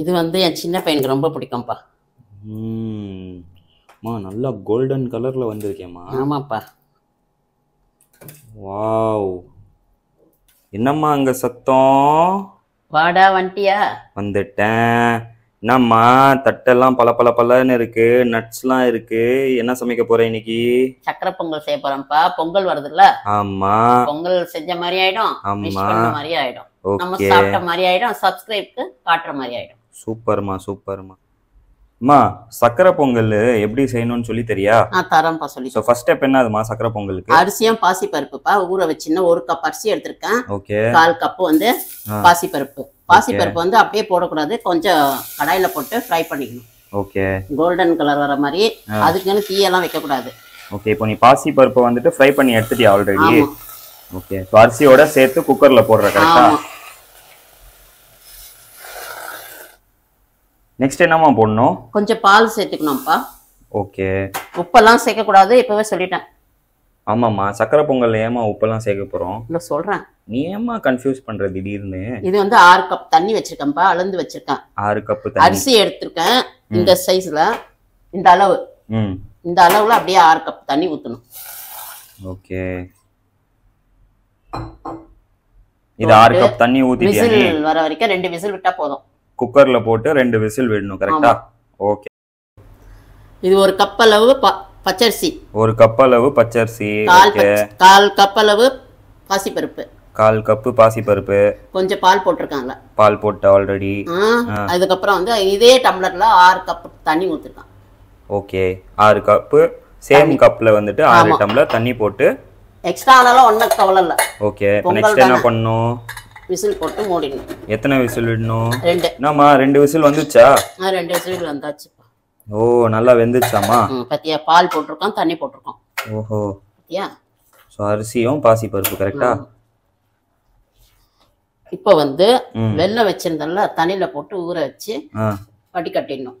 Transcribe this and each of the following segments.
இது வந்து என் சின்ன பையனுக்கு ரொம்ப பிடிக்கும்ப்பா. ம். அம்மா நல்லா கோல்டன் கலர்ல வந்திருக்கேம்மா. ஆமாப்பா. வாவ். என்னம்மா அங்க சத்தம்? வாடா வண்டியா? வந்துட்டேன். என்னம்மா தட்டெல்லாம் பல பல பலன்னு இருக்கு நட்ஸ்லாம் இருக்கு. என்ன சமைக்க போற இன்னைக்கு? சக்கரை பொங்கல் செய்ய போறோம்ப்பா பொங்கல் வருதுல்ல? ஆமா. பொங்கல் செஞ்ச மாதிரி ஆயிடும். ஆமா. மாதிரி ஆயிடும். நம்ம சாப்பிட்ட மாதிரி ஆயிடும். சப்ஸ்கிரைப்க்கு காட்டுற மாதிரி ஆயிடும். சூப்பர்மா சூப்பர்மா. அம்மா சக்கரை பொங்கல் எப்படி செய்யணும்னு சொல்லி தெரியா? தரேன்ப்பா சொல்லி ஸோ ஃபர்ஸ்ட் ஸ்டெப் என்னதுமா சக்கரை பொங்கலுக்கு? அரிசியும் பாசி பருப்புப்பா ஊற வச்சுன்னு ஒரு கப் அரிசி எடுத்திருக்கேன். ஓகே. கால் கப்பு வந்து. பாசி பருப்பு பாசி. பருப்பு வந்து அப்படியே போடக்கூடாது. கொஞ்சம் கடாயில போட்டு ஃப்ரை பண்ணிக்கணும். ஓகே. கோல்டன் கலர் வர மாதிரி. அதுக்குன்னு தீயெல்லாம் வைக்கக்கூடாது. ஓகே இப்போ நீ பாசி பருப்பை வந்துட்டு ஃப்ரை பண்ணி எடுத்துட்டியா ஆல்ரெடி ஓகே. ஸோ அரிசியோட சேர்த்து குக்கர்ல போடுற கரெக்டா நெக்ஸ்ட் என்னம்மா போடணும்? கொஞ்சம் பால் சேர்த்துக்கணும்ப்பா. ஓகே உப்பெல்லாம் சேர்க்கக்கூடாது இப்பவே சொல்லிட்டேன். ஆமாம்மா சக்கரை பொங்கல் ஏமா உப்பெல்லாம் சேர்க்க போறோம்? இல்ல சொல்றேன். நீ ஏமா கன்ஃபியூஸ் பண்ற திடீர்னு? இது வந்து ஆறு கப் தண்ணி வச்சிருக்கேன்ப்பா அளந்து வச்சிருக்கேன். ஆறு தண்ணி. அரிசி எடுத்திருக்கேன் இந்த சைஸ்ல இந்த அளவு. ம். இந்த அளவுல அப்படியே ஆறு கப் தண்ணி ஊத்தணும். ஓகே இது ஆறு கப் தண்ணி நீ? விசில் வர வரைக்கும் ரெண்டு விசில் விட்டா போதும். குக்கர்ல போட்டு ரெண்டு விசில் விடணும் கரெக்டா ஓகே. இது ஒரு கப் அளவு பச்சரிசி. ஒரு கப் அளவு பச்சரிசி கால் கப் அளவு பாசிப்பருப்பு. கால் கப்பு பாசிப்பருப்பு. கொஞ்சம் பால் போட்டிருக்காங்கல்ல பால் போட்டு ஆல்ரெடி அதுக்கப்புறம் வந்து இதே டம்ளர்ல ஆறு கப் தண்ணி ஊத்திருக்கான். ஓகே. ஆறு கப்பு சேம் கப்ல வந்துட்டு ஆறு டம்ளர் தண்ணி போட்டு. எக்ஸ்ட்ரா ஆனாலும் ஒன்றும் கவலை இல்லை ஓகே நெக்ஸ்ட் என்ன தானே. விசில் போட்டு மூடிடணும். எத்தனை விசில் விடணும்? ரெண்டு. என்னம்மா ரெண்டு விசில் வந்துச்சா? ஆ, ரெண்டு விசில் வந்தாச்சுப்பா. ஓ நல்லா வெந்துச்சாமா பத்தியா பால் போட்டிருக்கோம் தண்ணி போட்டிருக்கோம் ஓஹோ. பத்தியா? ஸோ அரிசியும் பாசிப்பருப்பு கரெக்டா? இப்போ வந்து ம். வெல்லம் வச்சிருந்தோம்ல தண்ணியில போட்டு ஊற வச்சு வடிகட்டிடணும்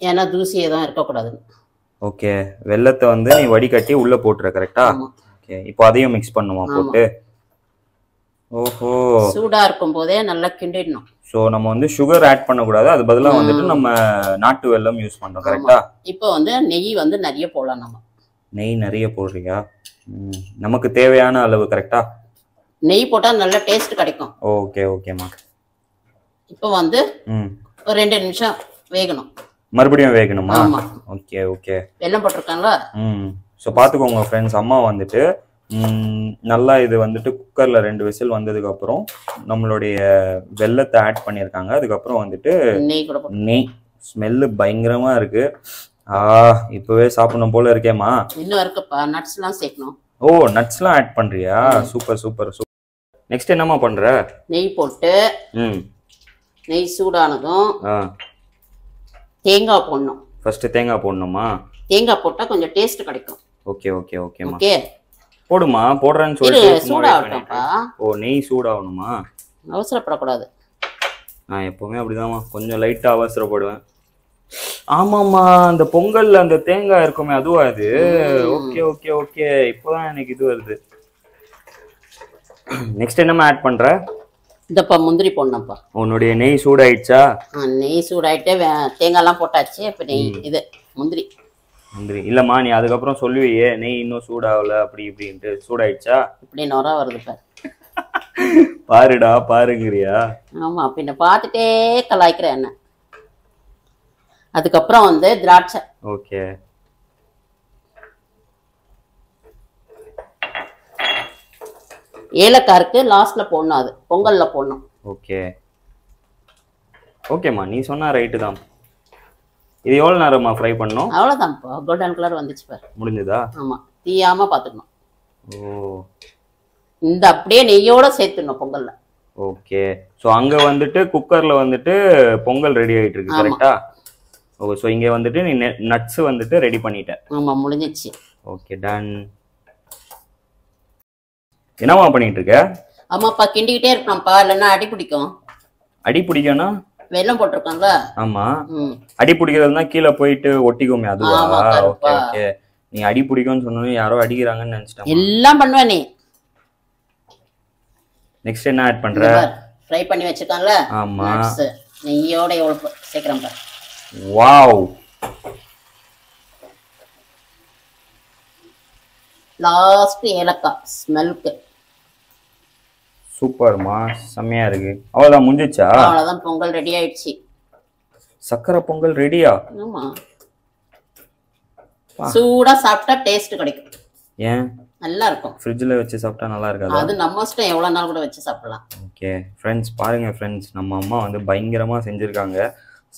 ஏன்னா தூசி எதுவும் இருக்கக்கூடாது ஓகே. வெள்ளத்தை வந்து நீ வடிகட்டி உள்ள போட்டுற கரெக்டா? ஓகே. இப்போ அதையும் மிக்ஸ் பண்ணுமா போட்டு? ஓஹோ. சூடா இருக்கும் போதே நல்லா கிண்டிடணும். ஸோ நம்ம வந்து சுகர் ஆட் பண்ணக்கூடாது. அது பதிலாக வந்துட்டு நம்ம நாட்டு வெல்லம் யூஸ் பண்றோம் கரெக்டா இப்போ வந்து நெய் வந்து நிறைய போடலாம் நம்ம. நெய் நிறைய போடுறியா ம், நமக்கு தேவையான அளவு கரெக்டா நெய் போட்டா நல்ல டேஸ்ட் கிடைக்கும். ஓகே ஓகேம்மா இப்போ வந்து ஒரு ரெண்டு நிமிஷம் வேகணும். மறுபடியும் வேகணுமா? Okay okay. வெல்லம் போட்டிருக்காங்களா? ம். ஸோ பார்த்துக்கோங்க ஃப்ரெண்ட்ஸ் அம்மா வந்துட்டு நல்லா இது வந்துட்டு குக்கரில் ரெண்டு விசில் வந்ததுக்கு அப்புறம் நம்மளுடைய வெல்லத்தை ஆட் பண்ணியிருக்காங்க. அதுக்கப்புறம் வந்துட்டு நெய் கூட நெய். ஸ்மெல்லு பயங்கரமா இருக்கு. ஆ இப்பவே சாப்பிடணும் போல இருக்கேம்மா. இன்னும் இருக்குப்பா. நட்ஸ்லாம் சேர்க்கணும். ஓ நட்ஸ்லாம் ஆட் பண்றியா? சூப்பர் சூப்பர் சூப்பர் நெக்ஸ்ட் என்னம்மா பண்ற? நெய் போட்டு ம். நெய் சூடானதும் ஆ. தேங்காய் போடணும். ஃபர்ஸ்ட் தேங்காய் போடணுமா? தேங்காய் போட்டா கொஞ்சம் டேஸ்ட் கிடைக்கும். ஓகே ஓகே ஓகேம்மா ஓகே போடுமா? போடுறேன்னு சொல்லிட்டு சூடாகட்டும்ப்பா. ஓ நெய் சூடாகணுமா? அவசரப்படக்கூடாது. நான் எப்பவுமே அப்படிதாம்மா. கொஞ்சம் லைட்டா அவசரப்படுவேன். ஆமாம்மா அந்த பொங்கல்ல அந்த தேங்காய் இருக்குமே அதுவா இது ஓகே ஓகே ஓகே. இப்போதான் எனக்கு இது வருது. நெக்ஸ்ட் என்னம்மா ஆட் பண்ற? இந்தப்பா முந்திரி போடணும்ப்பா. உன்னுடைய நெய் சூடாயிடுச்சா? நெய் சூடாயிட்டு தேங்காய்லாம் போட்டாச்சு. இப்போ நெய் இது முந்திரி. முந்திரி இல்லம்மா நீ அதுக்கப்புறம் சொல்லுவியே நெய் இன்னும் சூடாகல அப்படி இப்படின்ட்டு. சூடாயிடுச்சா? இப்படி நொற வருது பாரு. பாருடா பாருங்கிறியா? ஆமா பின்ன பார்த்துட்டே கலாய்க்கிறேன் என்ன. அதுக்கப்புறம் வந்து திராட்சை. ஓகே. ஏலக்காய் இருக்கு லாஸ்ட்ல போடணும் அது பொங்கல்ல போடணும். ஓகே. ஓகேம்மா நீ சொன்னா ரைட்டு தான். இது எவ்வளோ நேரம்மா ஃப்ரை பண்ணணும்? அவ்வளவுதான்ப்பா. கோல்டன் கலர் வந்துச்சு பாரு. முடிஞ்சதா? ஆமா. தீயாம பார்த்துக்கணும் ஓ. இந்த அப்படியே நெய்யோட சேர்த்துடணும் பொங்கல்ல. ஓகே. ஸோ அங்க வந்துட்டு குக்கர்ல வந்துட்டு பொங்கல் ரெடி ஆயிட்டு இருக்கு. கரெக்டா ஓ ஸோ இங்க வந்துட்டு நீ நட்ஸ் வந்துட்டு ரெடி பண்ணிட்ட. ஆமா முடிஞ்சிச்சு. ஓகே டன் என்னம்மா பண்ணிட்டு இருக்க? ஆமாப்பா கிண்டிக்கிட்டே இருக்கணும்ப்பா. இல்லைன்னா அடி பிடிக்கும். அடி பிடிக்கும்னா? வெல்லம் போட்டிருக்காங்களா ஆமா. அடி பிடிக்கிறதுனா கீழே போயிட்டு ஒட்டிக்குமே அதுவா? ஆமா, ஓகே நீ அடி பிடிக்கும்னு சொன்னோன்னே யாரோ அடிக்கிறாங்கன்னு நினைச்சிட்டேன். எல்லாம் பண்ணுவ நீ. நெக்ஸ்ட் என்ன ஆட் பண்ற? ஃப்ரை பண்ணி வச்சிருக்காங்கல்ல ஆமா. நெய்யோட எவ்வளோ சேர்க்குறேன் பாரு. வாவ் லாஸ்ட் ஏலக்காய் ஸ்மெல்க்கு சூப்பர்மா செம்மையா இருக்கு. அவ்வளோதான் முடிஞ்சிச்சா? அவ்வளோதான் பொங்கல் ரெடி ஆயிடுச்சு. சக்கரை பொங்கல் ரெடியா ஆமா. சூடா சாப்பிட்டா டேஸ்ட் கிடைக்கும். ஏன்? நல்லா இருக்கும் ஃப்ரிட்ஜில் வச்சு சாப்பிட்டா நல்லா இருக்காதா அது நம்ம இஷ்டம் எவ்வளவு நாள் கூட வச்சு சாப்பிடலாம். ஓகே ஃப்ரெண்ட்ஸ் பாருங்க ஃப்ரெண்ட்ஸ் நம்ம அம்மா வந்து பயங்கரமா செஞ்சிருக்காங்க.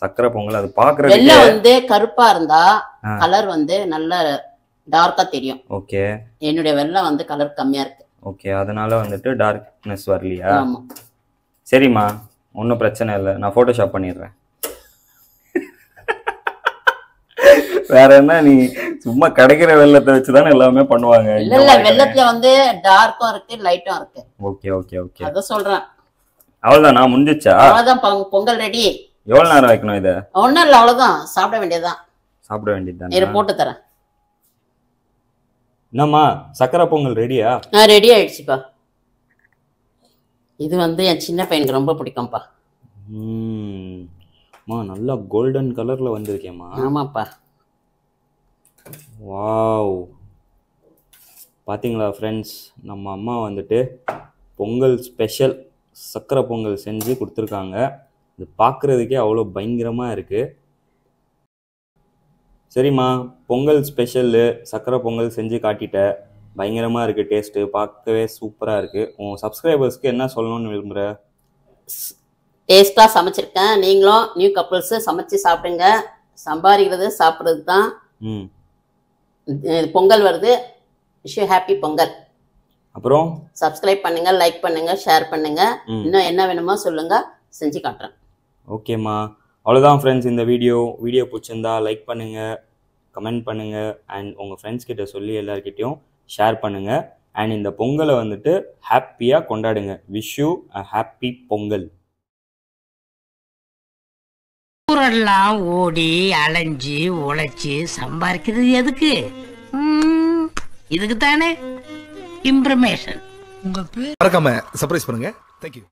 சக்கரை பொங்கல் அது பாக்குறதுக்கு வெள்ளம் வந்து கருப்பா இருந்தா. கலர் வந்து நல்ல டார்க்கா தெரியும். ஓகே என்னுடைய வெள்ளம் வந்து கலர் கம்மியா இருக்கு. ஓகே அதனால வந்துட்டு டார்க்னஸ் வரலையா? சரிம்மா ஒன்றும் பிரச்சனை இல்லை. நான் ஃபோட்டோஷாப் பண்ணிடுறேன். வேற என்ன நீ சும்மா கிடைக்கிற வெள்ளத்தை வச்சு தானே எல்லாமே பண்ணுவாங்க. இல்ல இல்ல வெள்ளத்துல வந்து டார்க்கும் இருக்கு லைட்டும் இருக்கு. ஓகே ஓகே ஓகே அத சொல்றேன். அவ்வளோதான் நான் முடிஞ்சிச்சா? அவ்வளவுதான் பொங்க- பொங்கல் ரெடி எவ்வளோ நேரம் வைக்கணும் இதை? ஒண்ணும் இல்ல அவ்வளவுதான். சாப்பிட வேண்டியதுதான். சாப்பிட வேண்டியது இரு தானே போட்டு தரேன். என்னம்மா சக்கரை பொங்கல் ரெடியா ஆ ரெடி ஆயிடுச்சுப்பா. இது வந்து என் சின்ன பையனுக்கு ரொம்ப பிடிக்கும்ப்பா. ம் நல்லா கோல்டன் கலர்ல வந்திருக்கேம்மா ஆமாப்பா வாவ் பாத்தீங்களா ஃப்ரெண்ட்ஸ் நம்ம அம்மா வந்துட்டு பொங்கல் ஸ்பெஷல் சக்கரை பொங்கல் செஞ்சு கொடுத்துருக்காங்க இது பார்க்குறதுக்கே அவ்வளோ பயங்கரமாக இருக்குது சரிம்மா பொங்கல் ஸ்பெஷல்லு சக்கரை பொங்கல் செஞ்சு காட்டிட்ட. பயங்கரமாக இருக்குது டேஸ்ட்டு. பார்க்கவே சூப்பராக இருக்குது உன் சப்ஸ்கிரைபர்ஸ்க்கு என்ன சொல்லணும்னு விரும்புகிற டேஸ்டா சமைச்சிருக்கேன். நீங்களும் நியூ கப்புள்ஸ் சமைச்சு சாப்பிடுங்க. சம்பாதிக்கிறது சாப்பிட்றது தான். பொங்கல் வருது. Wish happy Pongal. அப்புறம்? சப்ஸ்கிரைப் பண்ணுங்க லைக் பண்ணுங்க ஷேர் பண்ணுங்க. இன்னும் என்ன வேணுமோ சொல்லுங்க. செஞ்சு காட்டுறேன். ஓகேம்மா. அவ்வளோதான் ஃப்ரெண்ட்ஸ் இந்த வீடியோ வீடியோ பிடிச்சிருந்தா லைக் பண்ணுங்கள் கமெண்ட் பண்ணுங்கள் அண்ட் உங்கள் ஃப்ரெண்ட்ஸ் கிட்ட சொல்லி எல்லார்கிட்டயும் ஷேர் பண்ணுங்கள் அண்ட் இந்த பொங்கலை வந்துட்டு ஹாப்பியாக கொண்டாடுங்க. Wish you a happy Pongal. ஊரெல்லாம் ஓடி அலைஞ்சு உழைச்சு சம்பாதிக்கிறது எதுக்கு? ம், இதுக்கு தானே இம்ப்ரமேஷன் மறக்காம சர்ப்ரைஸ் பண்ணுங்க. தேங்க்யூ